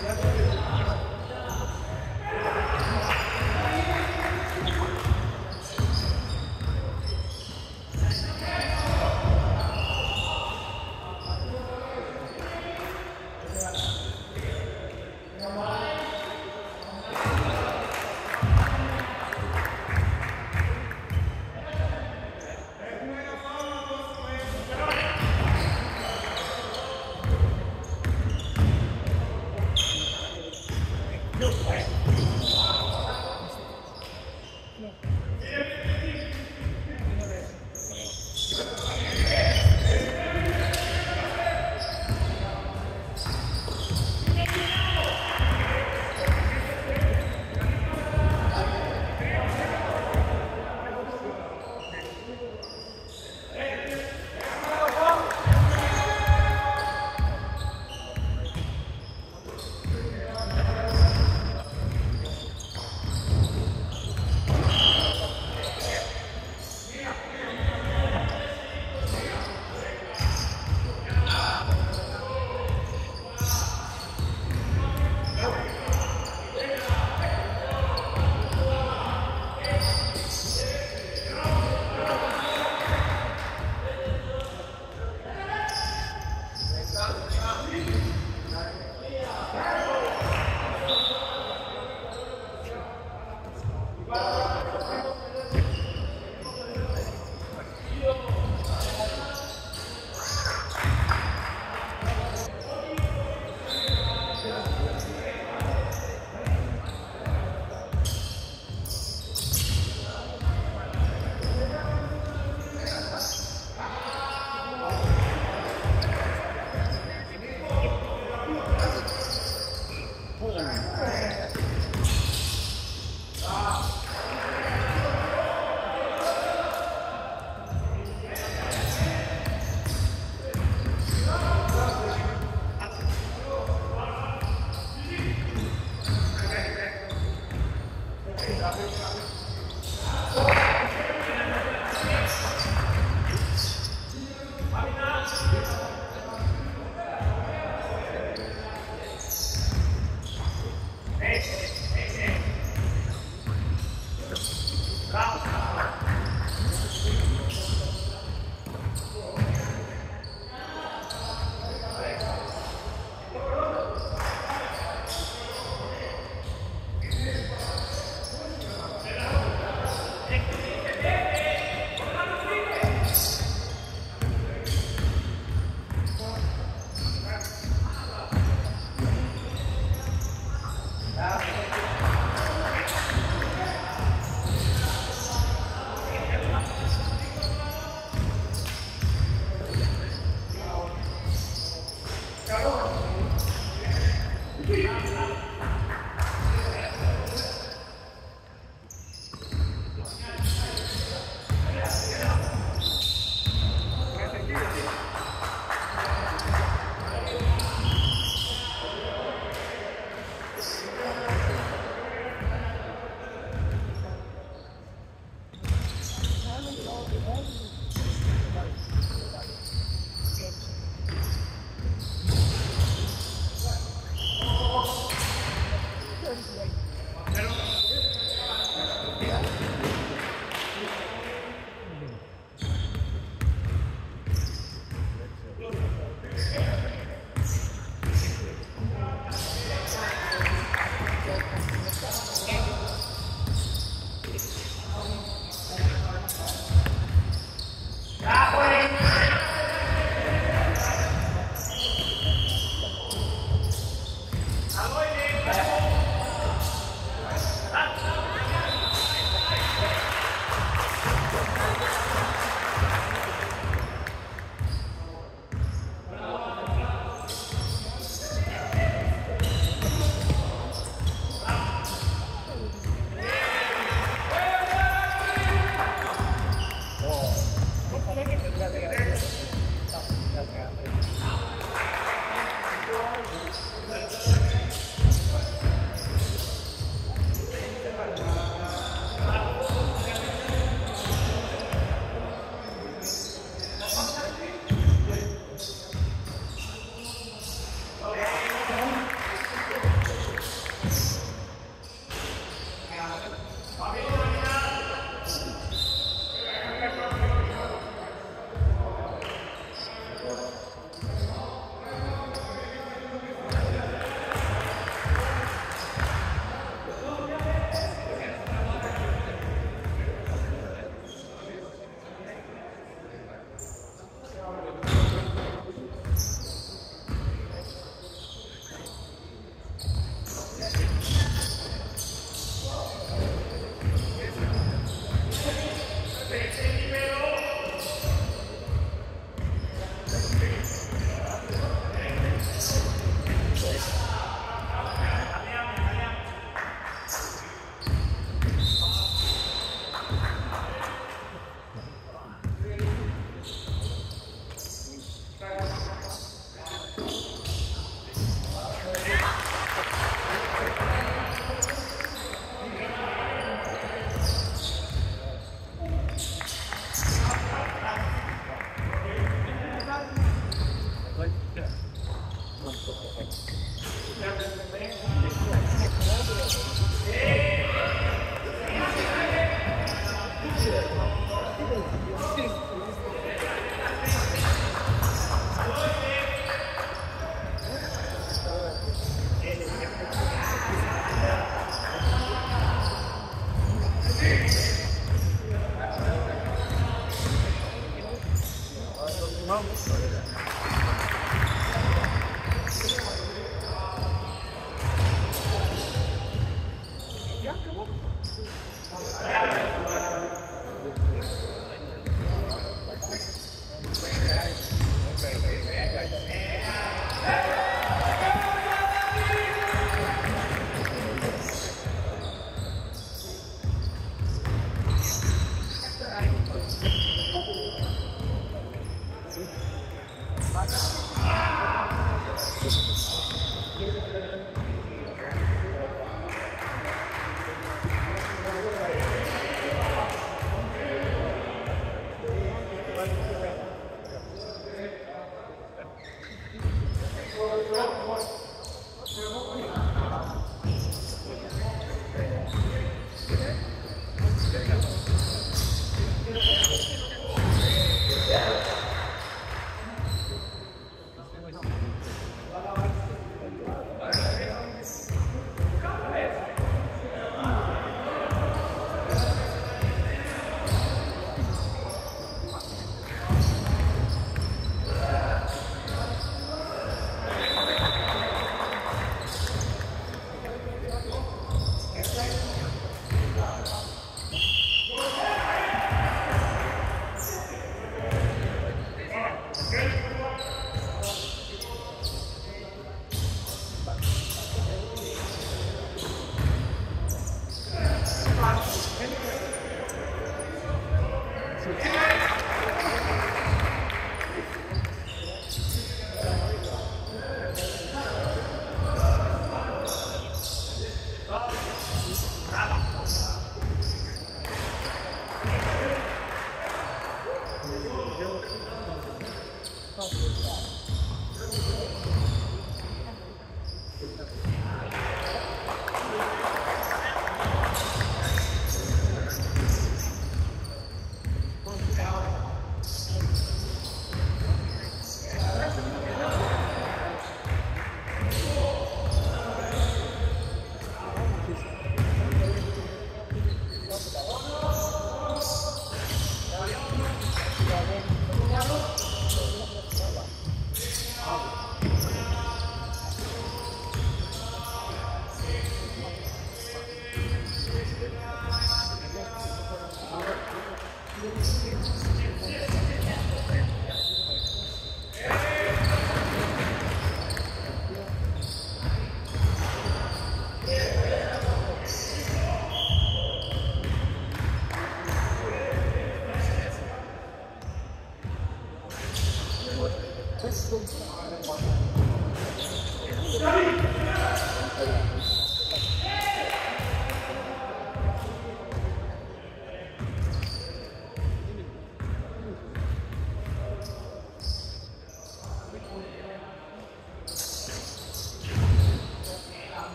Obrigado.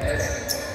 Yes.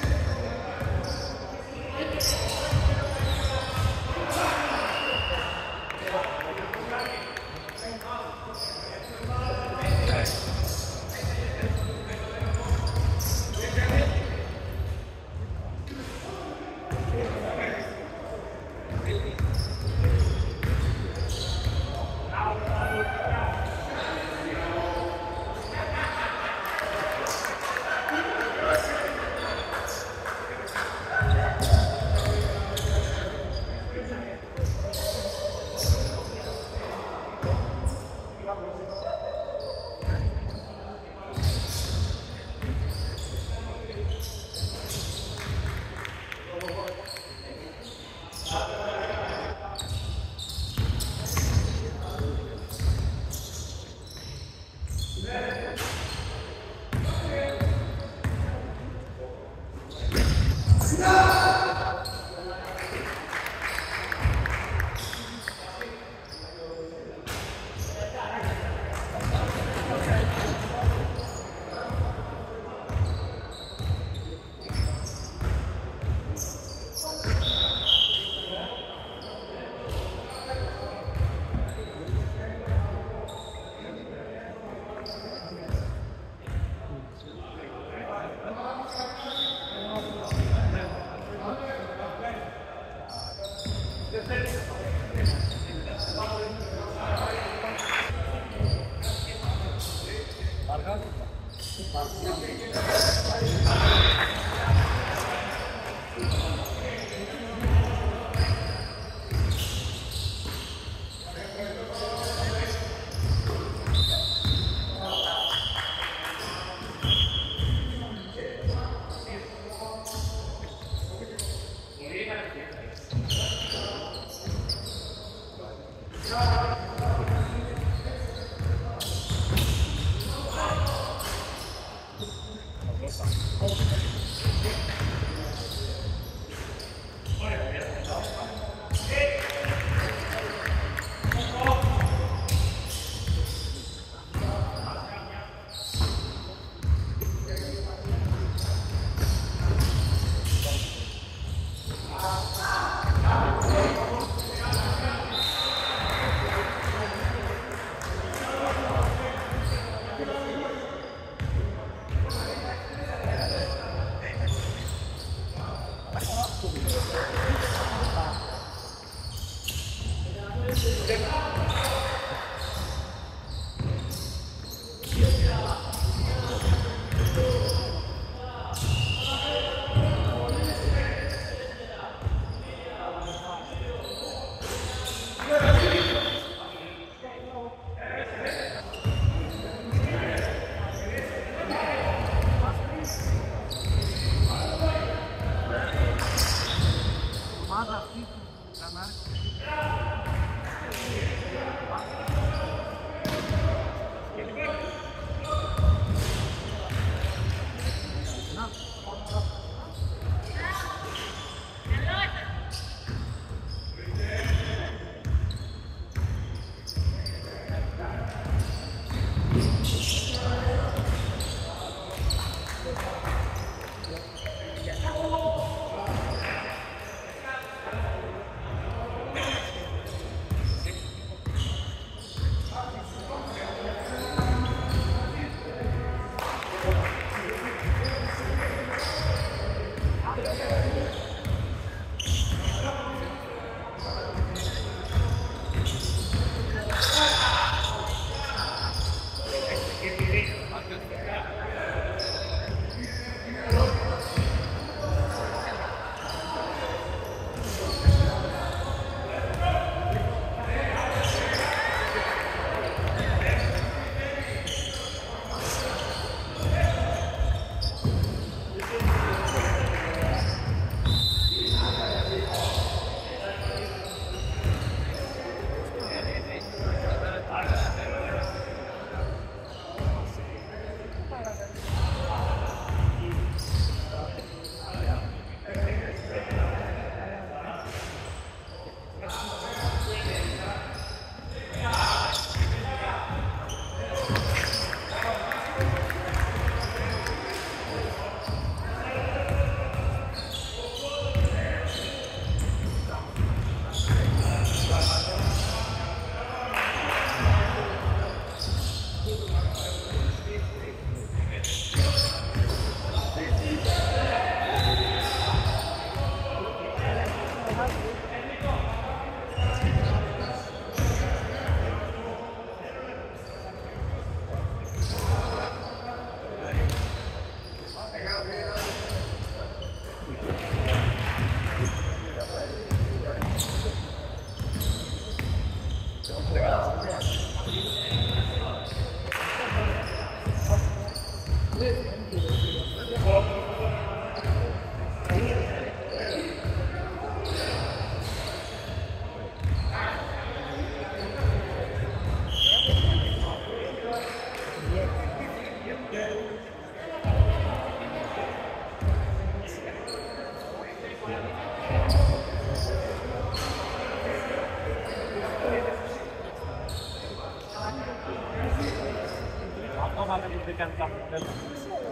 Baka malamig na kanta.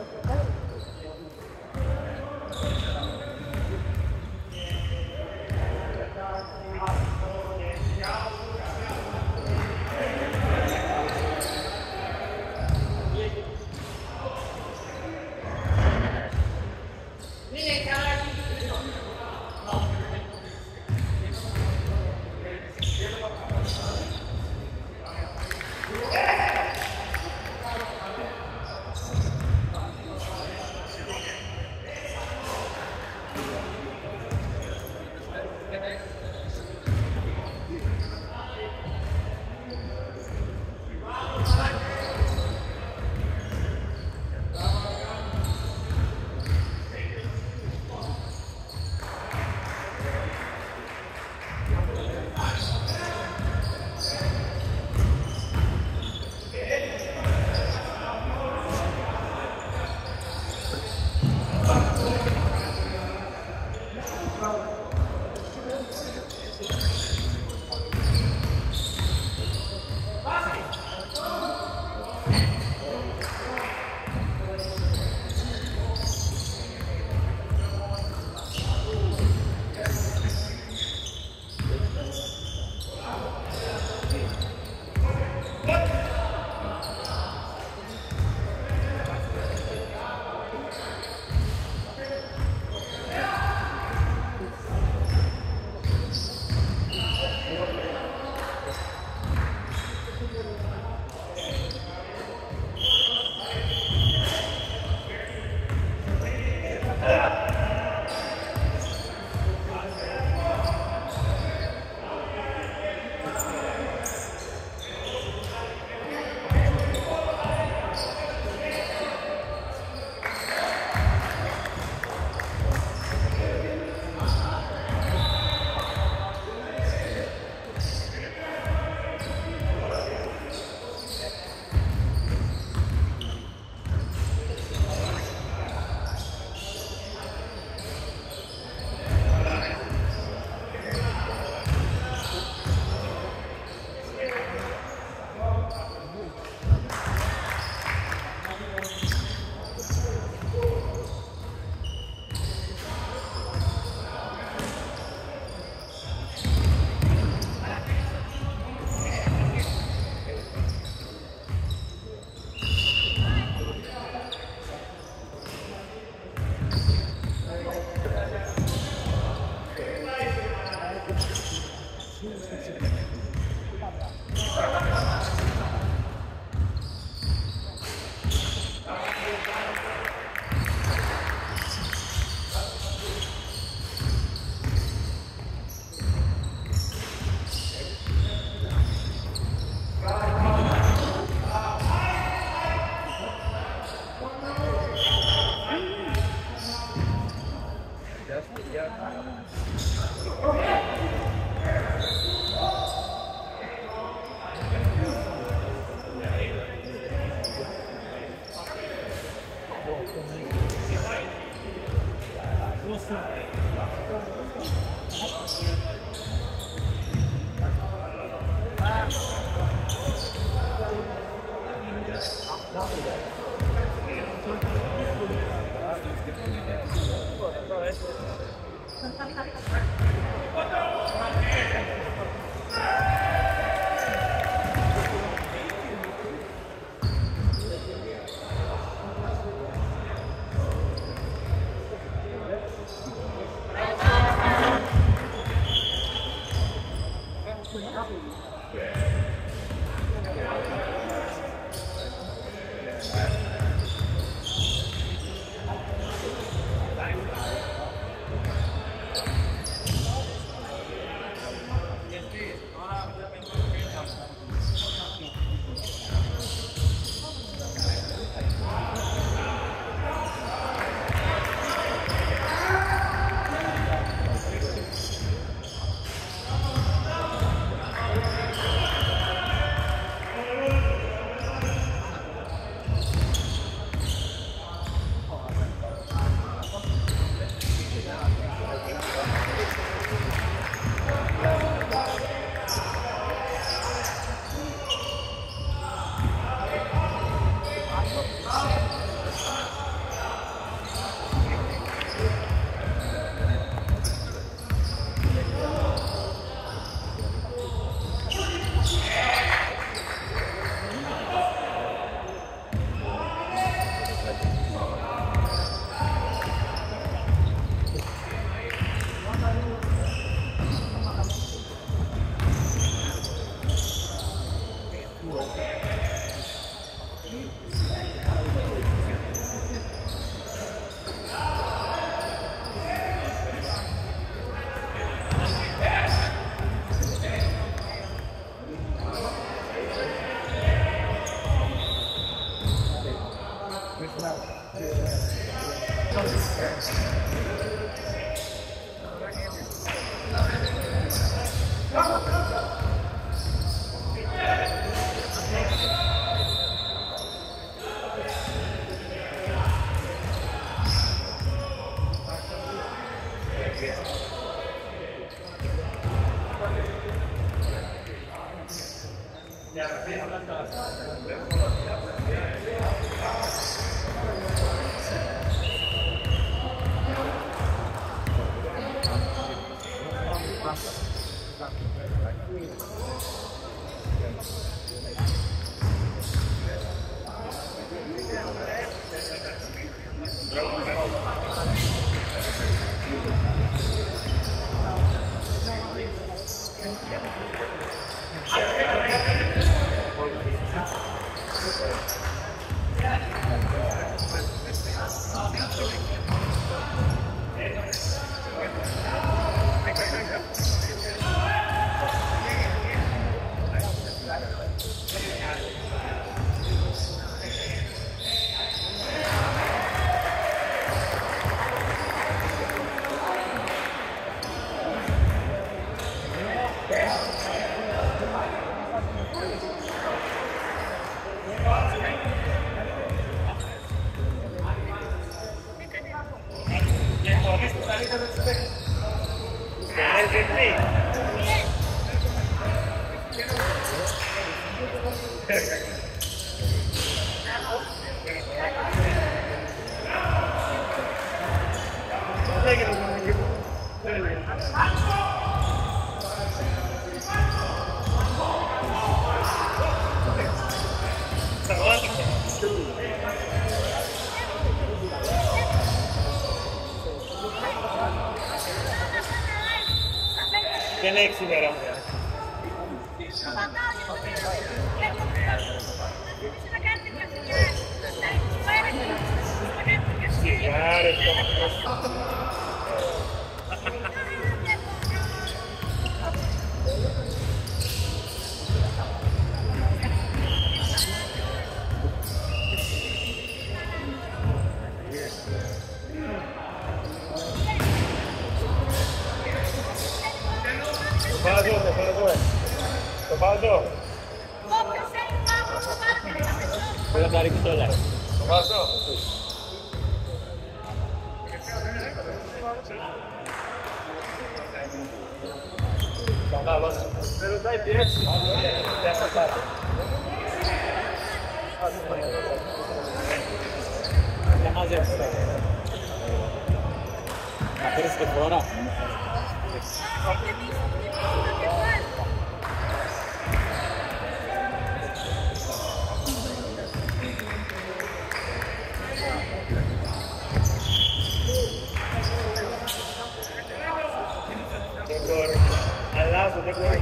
Yeah.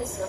ですよ。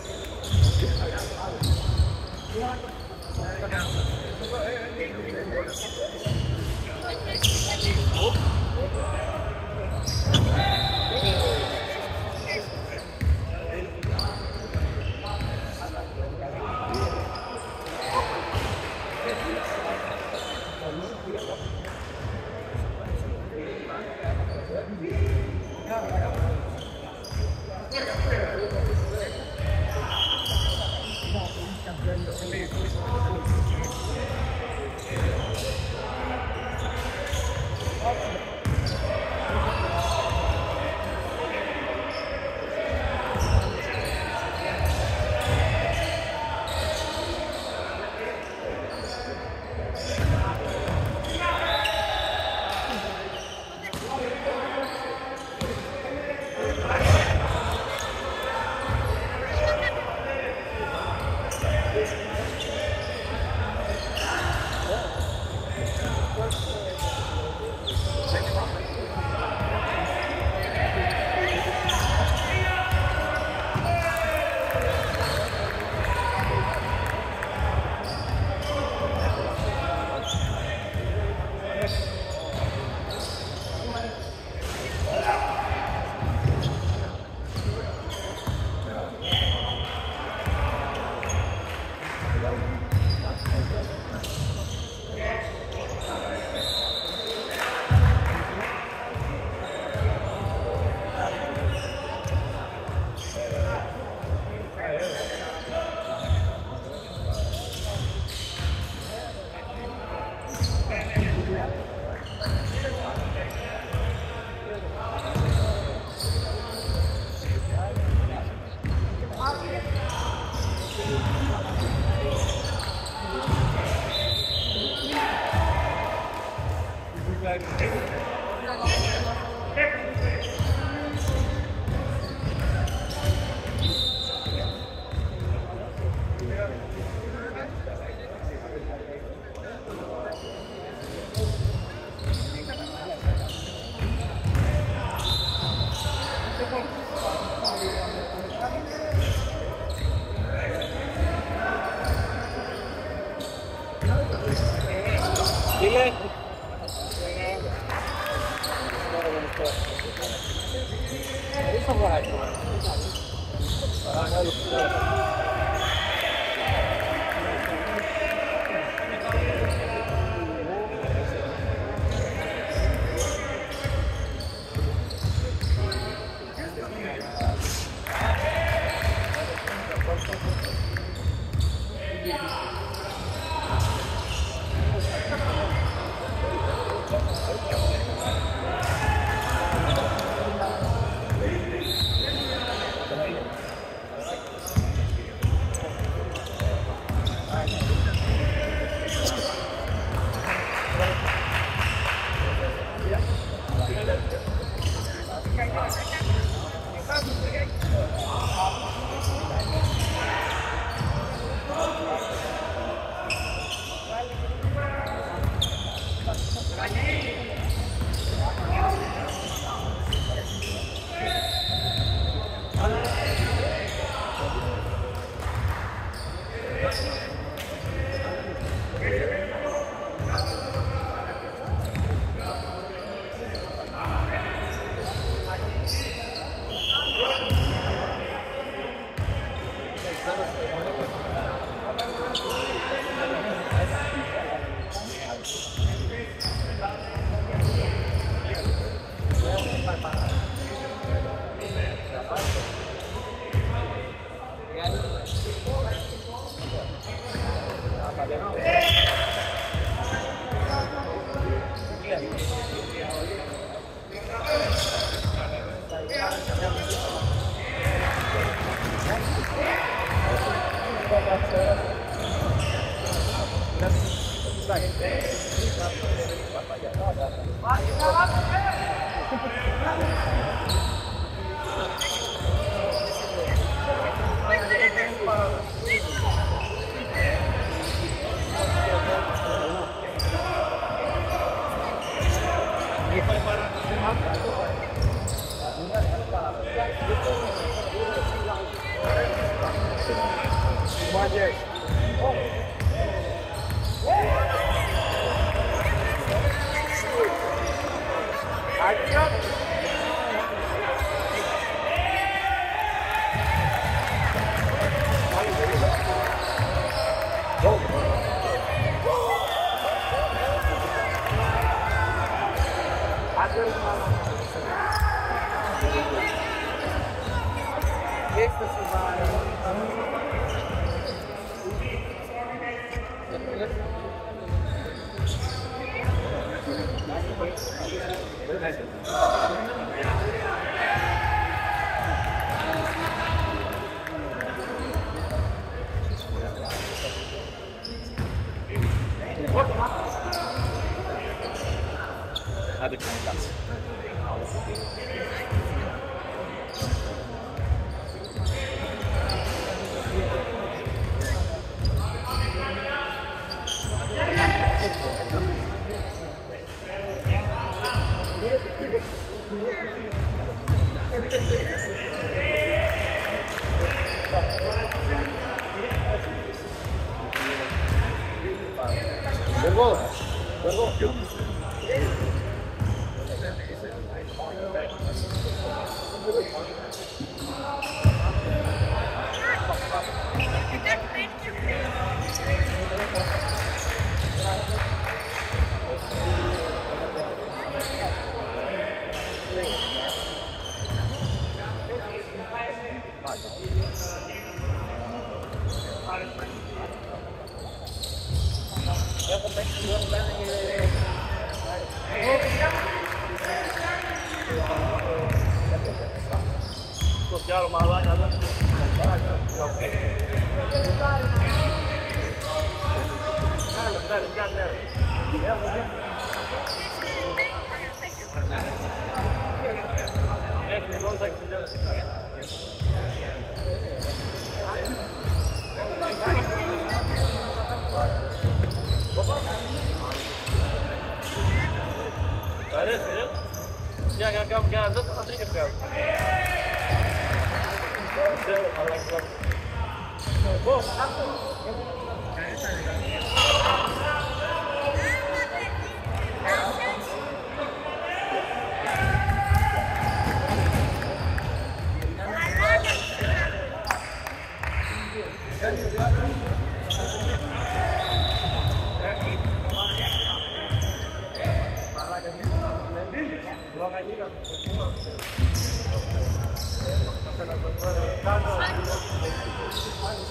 Gracias.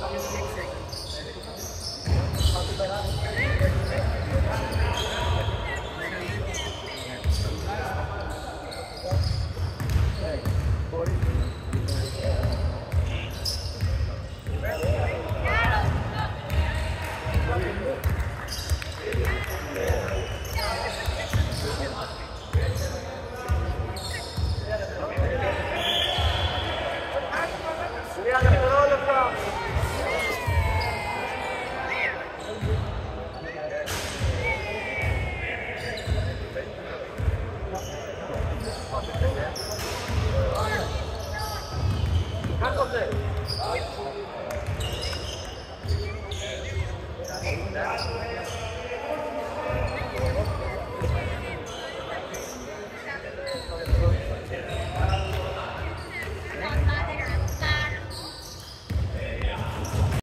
I'll just mix it.